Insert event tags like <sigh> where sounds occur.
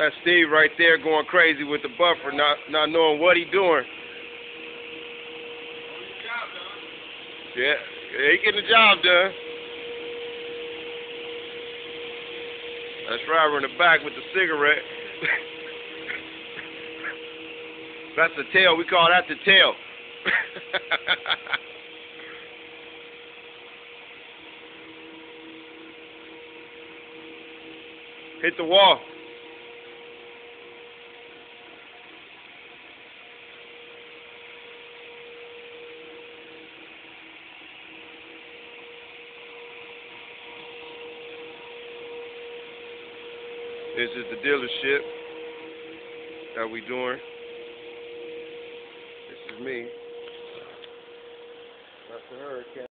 That's Steve right there going crazy with the buffer, not not knowing what he doing. Yeah, he getting the job done. That's Robert in the back with the cigarette. <laughs> That's the tail. We call that the tail. <laughs> Hit the wall. This is the dealership that we doing. This is me. That's the hurricane.